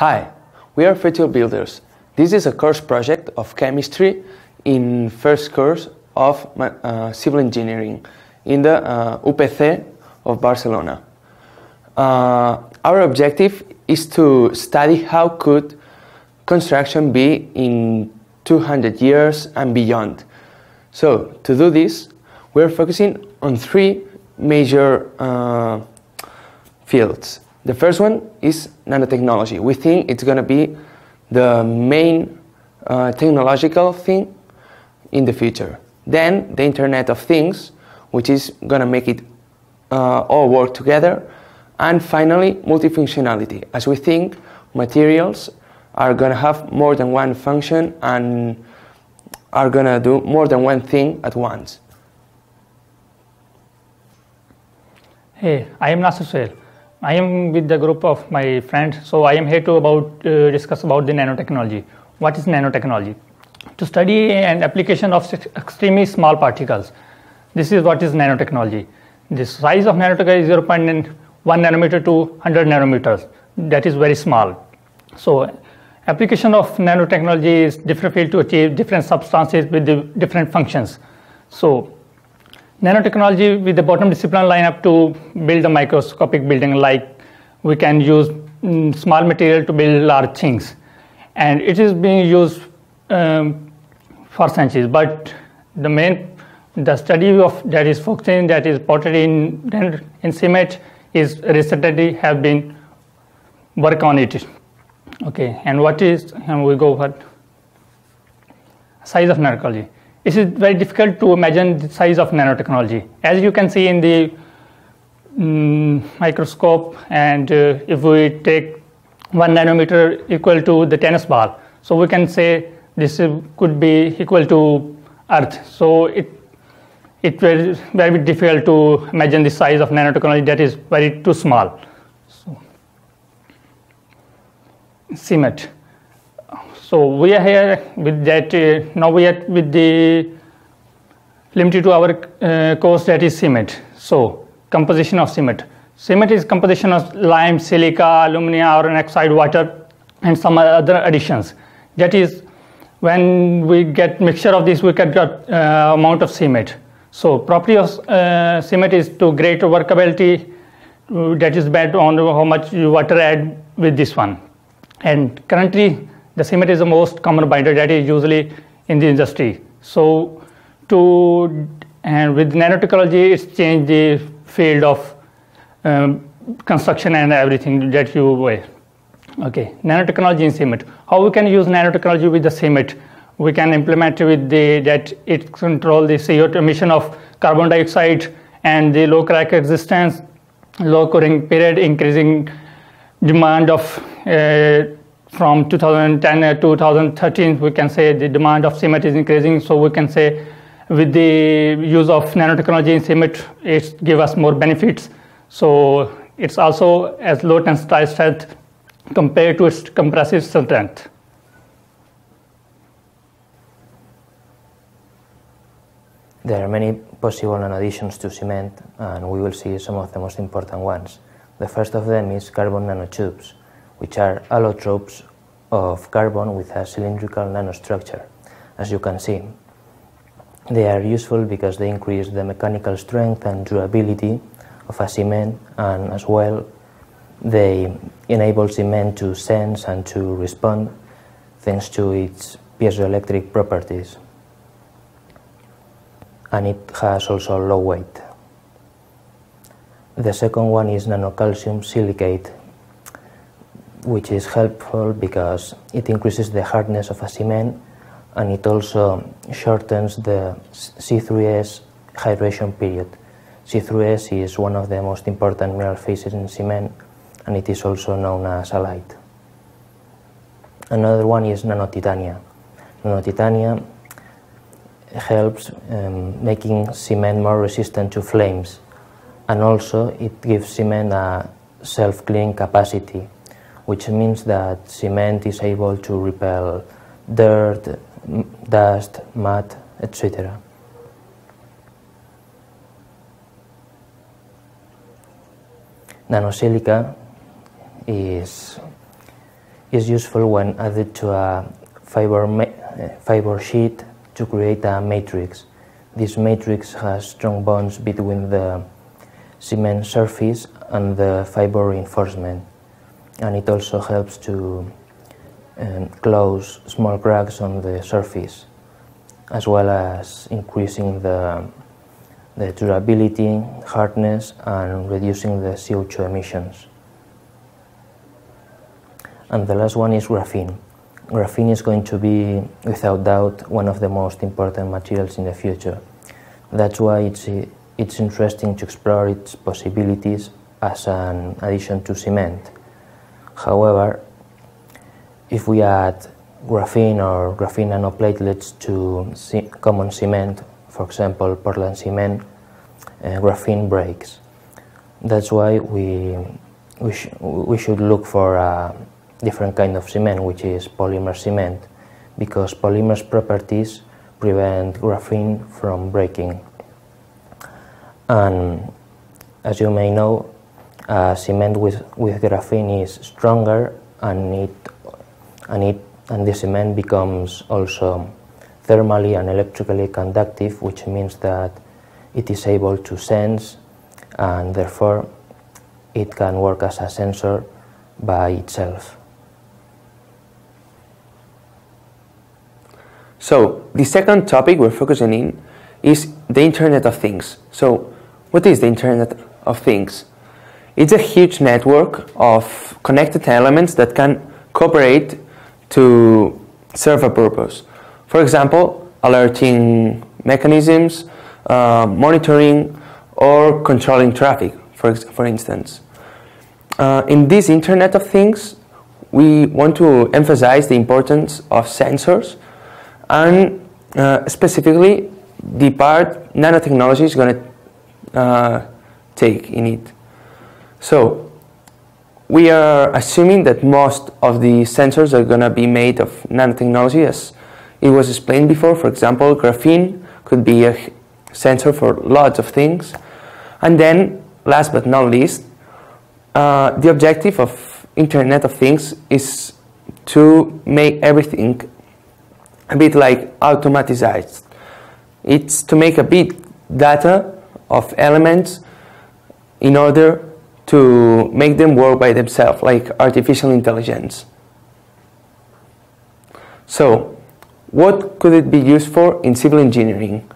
Hi, we are Future Builders. This is a course project of chemistry in first course of uh, civil engineering in the uh, UPC of Barcelona. Uh, our objective is to study how could construction be in 200 years and beyond. So to do this, we're focusing on three major uh, fields. The first one is nanotechnology. We think it's going to be the main uh, technological thing in the future. Then the Internet of Things, which is going to make it uh, all work together. And finally, multifunctionality, as we think materials are going to have more than one function and are going to do more than one thing at once. Hey, I am Nasir Suhail. I am with the group of my friends, so I am here to about uh, discuss about the nanotechnology. What is nanotechnology? To study an application of extremely small particles. This is what is nanotechnology. The size of nanotechnology is 0.1 nanometer to 100 nanometers. That is very small. So, application of nanotechnology is different field to achieve different substances with different functions. So, nanotechnology with the bottom discipline line up to build a microscopic building like we can use mm, small material to build large things. And it is being used um, for centuries. But the main the study of that is focusing that is portrayed in in cement is recently have been work on it. Okay and what is and we go for size of nanotechnology it is very difficult to imagine the size of nanotechnology. As you can see in the um, microscope, and uh, if we take one nanometer equal to the tennis ball, so we can say this could be equal to Earth. So it it very very difficult to imagine the size of nanotechnology that is very too small. So, cement. So we are here with that. Uh, now we are with the limited to our uh, course that is cement. So composition of cement. Cement is composition of lime, silica, alumina, iron oxide, water, and some other additions. That is when we get mixture of this, we can get uh, amount of cement. So property of uh, cement is to greater workability. Uh, that is based on how much water add with this one. And currently the cement is the most common binder that is usually in the industry. So to and with nanotechnology, it's changed the field of um, construction and everything that you wear. Okay, nanotechnology in cement. How we can use nanotechnology with the cement? We can implement with the that it control the CO2 emission of carbon dioxide and the low crack resistance, low cooling period, increasing demand of uh, from 2010 to uh, 2013, we can say the demand of cement is increasing. So we can say with the use of nanotechnology in cement, it give us more benefits. So it's also as low tensile strength compared to its compressive strength. There are many possible additions to cement, and we will see some of the most important ones. The first of them is carbon nanotubes which are allotropes of carbon with a cylindrical nanostructure, as you can see. They are useful because they increase the mechanical strength and durability of a cement and as well they enable cement to sense and to respond thanks to its piezoelectric properties. And it has also low weight. The second one is nanocalcium silicate which is helpful because it increases the hardness of a cement and it also shortens the C3S hydration period. C3S is one of the most important mineral phases in cement and it is also known as alite. Another one is nanotitania. Nanotitania helps um, making cement more resistant to flames and also it gives cement a self-cleaning capacity which means that cement is able to repel dirt, dust, mud, etc. Nanosilica is is useful when added to a fiber, uh, fiber sheet to create a matrix. This matrix has strong bonds between the cement surface and the fiber reinforcement and it also helps to um, close small cracks on the surface as well as increasing the, the durability, hardness and reducing the CO2 emissions. And the last one is graphene. Graphene is going to be, without doubt, one of the most important materials in the future. That's why it's, it's interesting to explore its possibilities as an addition to cement. However, if we add graphene or graphene nanoplatelets to common cement, for example, Portland cement, uh, graphene breaks. That's why we, we, sh we should look for a different kind of cement, which is polymer cement, because polymer's properties prevent graphene from breaking. And as you may know, uh, cement with, with graphene is stronger and it, and it and the cement becomes also thermally and electrically conductive, which means that it is able to sense and therefore it can work as a sensor by itself. So the second topic we're focusing in is the Internet of Things. So what is the Internet of Things? It's a huge network of connected elements that can cooperate to serve a purpose. For example, alerting mechanisms, uh, monitoring, or controlling traffic, for, for instance. Uh, in this Internet of Things, we want to emphasize the importance of sensors and uh, specifically the part nanotechnology is going to uh, take in it. So we are assuming that most of the sensors are going to be made of nanotechnology as it was explained before. For example, graphene could be a sensor for lots of things. And then, last but not least, uh, the objective of Internet of Things is to make everything a bit like automatized. It's to make a big data of elements in order to make them work by themselves, like artificial intelligence. So, what could it be used for in civil engineering?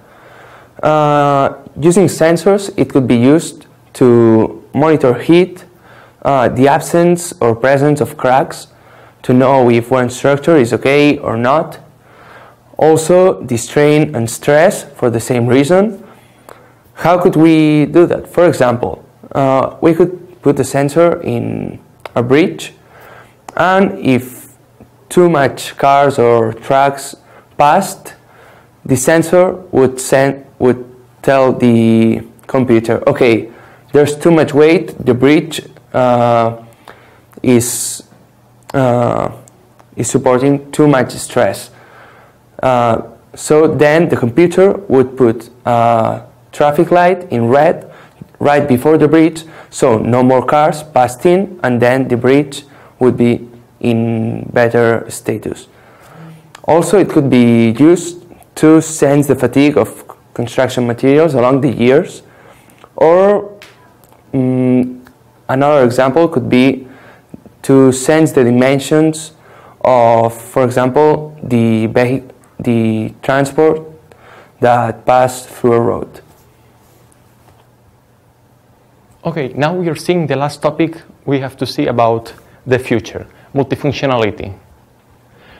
Uh, using sensors, it could be used to monitor heat, uh, the absence or presence of cracks, to know if one structure is okay or not, also the strain and stress for the same reason. How could we do that? For example, uh, we could put the sensor in a bridge and if too much cars or trucks passed, the sensor would send would tell the computer, okay, there's too much weight, the bridge uh, is uh, is supporting too much stress. Uh, so then the computer would put a traffic light in red right before the bridge, so no more cars passed in, and then the bridge would be in better status. Also, it could be used to sense the fatigue of construction materials along the years, or um, another example could be to sense the dimensions of, for example, the the transport that passed through a road. Okay, now we are seeing the last topic we have to see about the future, multifunctionality.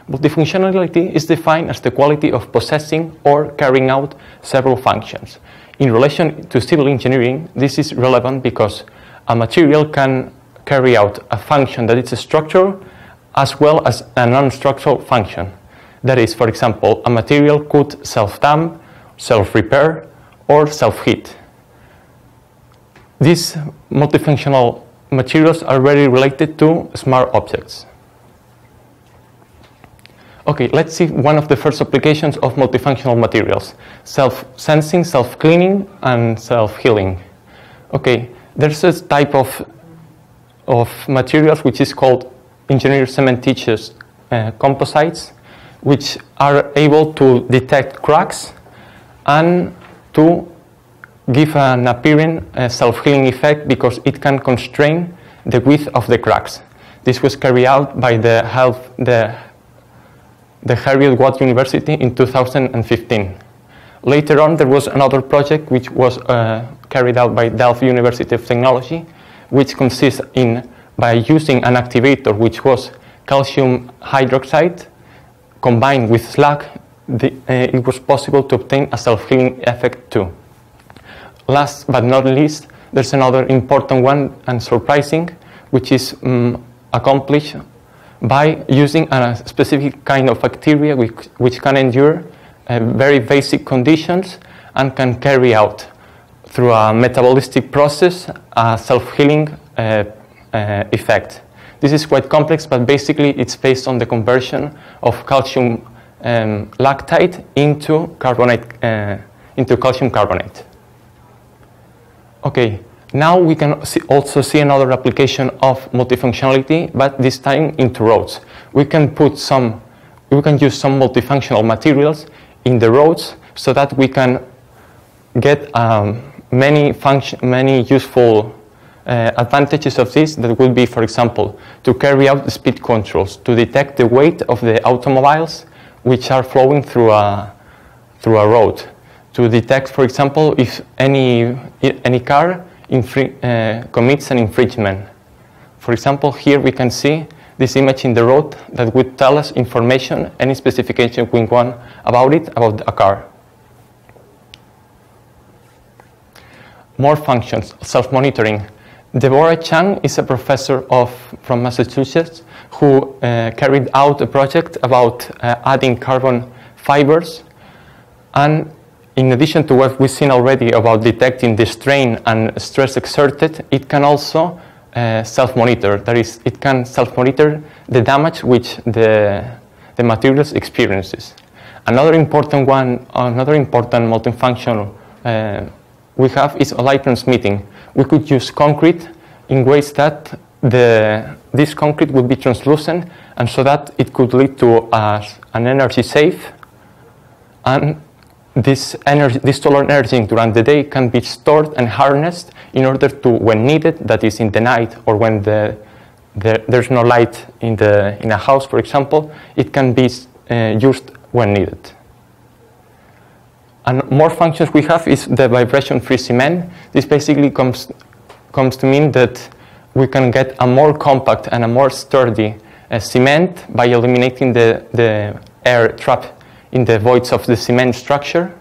Multifunctionality is defined as the quality of possessing or carrying out several functions. In relation to civil engineering, this is relevant because a material can carry out a function that is a structure as well as a non-structural function. That is, for example, a material could self-damp, self-repair, or self-heat. These multifunctional materials are very related to smart objects. Okay, let's see one of the first applications of multifunctional materials, self-sensing, self-cleaning, and self-healing. Okay, there's a type of, of materials which is called engineered cementitious uh, composites, which are able to detect cracks and to give an appearing uh, self-healing effect because it can constrain the width of the cracks. This was carried out by the, health, the, the Heriot-Watt University in 2015. Later on, there was another project which was uh, carried out by Delft University of Technology, which consists in, by using an activator which was calcium hydroxide combined with slag, the, uh, it was possible to obtain a self-healing effect too. Last but not least, there's another important one and surprising, which is um, accomplished by using a specific kind of bacteria which, which can endure uh, very basic conditions and can carry out through a metabolistic process a self-healing uh, uh, effect. This is quite complex, but basically it's based on the conversion of calcium um, lactate into carbonate, uh, into calcium carbonate. Okay, now we can see also see another application of multifunctionality, but this time into roads. We can put some, we can use some multifunctional materials in the roads so that we can get um, many function, many useful uh, advantages of this that would be, for example, to carry out the speed controls, to detect the weight of the automobiles which are flowing through a, through a road, to detect, for example, if any, any car uh, commits an infringement. For example, here we can see this image in the road that would tell us information, any specification we want about it, about a car. More functions, self-monitoring. Deborah Chung is a professor of, from Massachusetts who uh, carried out a project about uh, adding carbon fibers and in addition to what we've seen already about detecting the strain and stress exerted, it can also uh, self-monitor. That is, it can self-monitor the damage which the, the materials experiences. Another important one, another important multifunctional uh, we have is a light transmitting. We could use concrete in ways that the, this concrete would be translucent and so that it could lead to an energy save and this, energy, this solar energy during the day can be stored and harnessed in order to, when needed, that is in the night or when the, the, there's no light in, the, in a house, for example, it can be uh, used when needed. And more functions we have is the vibration-free cement. This basically comes, comes to mean that we can get a more compact and a more sturdy uh, cement by eliminating the, the air trapped in the voids of the cement structure.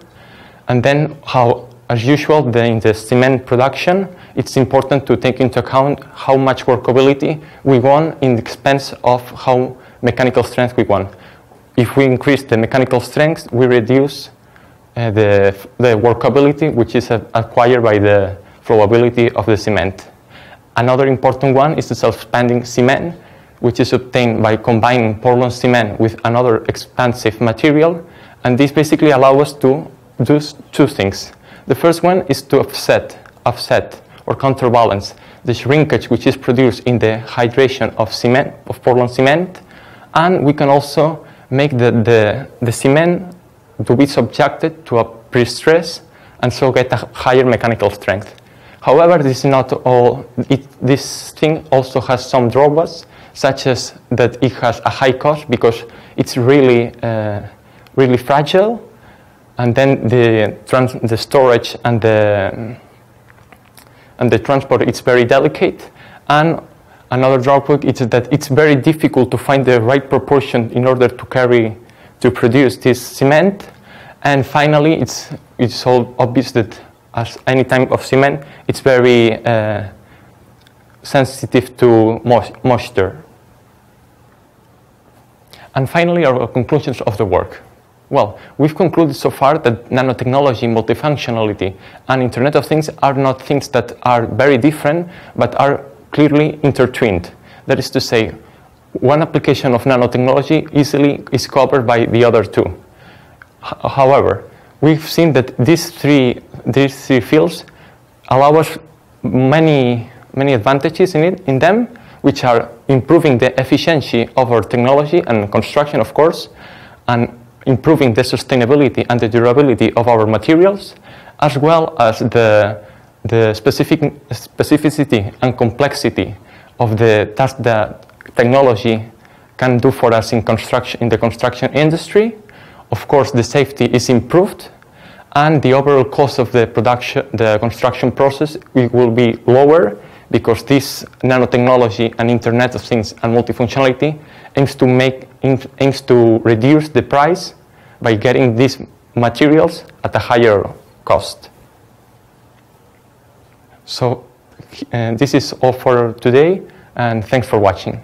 And then how, as usual, the, in the cement production, it's important to take into account how much workability we want in the expense of how mechanical strength we want. If we increase the mechanical strength, we reduce uh, the, the workability, which is uh, acquired by the flowability of the cement. Another important one is the self-expanding cement, which is obtained by combining Portland cement with another expansive material. And this basically allows us to do two things. The first one is to offset, offset or counterbalance the shrinkage which is produced in the hydration of cement, of Portland cement. And we can also make the, the, the cement to be subjected to a pre-stress and so get a higher mechanical strength. However, this is not all. It, this thing also has some drawbacks such as that it has a high cost because it's really, uh, really fragile, and then the, trans- the storage and the, and the transport it's very delicate. And another drawback is that it's very difficult to find the right proportion in order to carry, to produce this cement. And finally, it's, it's all obvious that as any type of cement, it's very uh, sensitive to moisture. And finally, our conclusions of the work. Well, we've concluded so far that nanotechnology, multifunctionality, and Internet of Things are not things that are very different, but are clearly intertwined. That is to say, one application of nanotechnology easily is covered by the other two. H however, we've seen that these three, these three fields allow us many, many advantages in, it, in them, which are improving the efficiency of our technology and construction, of course, and improving the sustainability and the durability of our materials, as well as the, the specific, specificity and complexity of the task that technology can do for us in, construction, in the construction industry. Of course, the safety is improved and the overall cost of the production, the construction process will be lower because this nanotechnology and Internet of Things and multifunctionality aims to make aims to reduce the price by getting these materials at a higher cost. So uh, this is all for today, and thanks for watching.